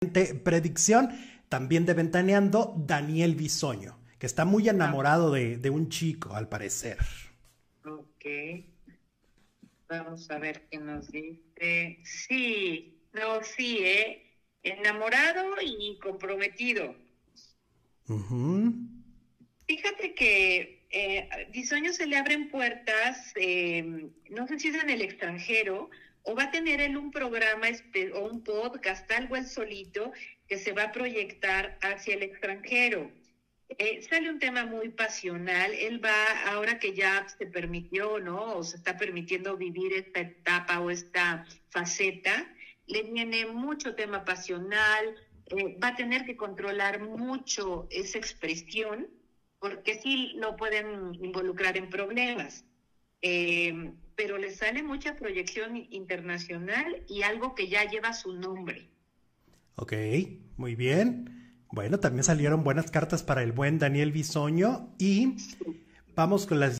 predicción también de Ventaneando, Daniel Bisoño, que está muy enamorado de, de un chico, al parecer. Ok. Vamos a ver qué nos dice. Sí, no, sí, ¿eh? Enamorado y comprometido. Fíjate que eh, Bisoño se le abren puertas, eh, no sé si es en el extranjero, o va a tener él un programa o un podcast, algo él solito, que se va a proyectar hacia el extranjero. Eh, sale un tema muy pasional. Él va, ahora que ya se permitió, ¿no? O se está permitiendo vivir esta etapa o esta faceta, le viene mucho tema pasional, eh, va a tener que controlar mucho esa expresión, porque sí lo pueden involucrar en problemas. Eh, pero le sale mucha proyección internacional y algo que ya lleva su nombre. Ok, muy bien. Bueno, también salieron buenas cartas para el buen Daniel Bisoño y vamos con las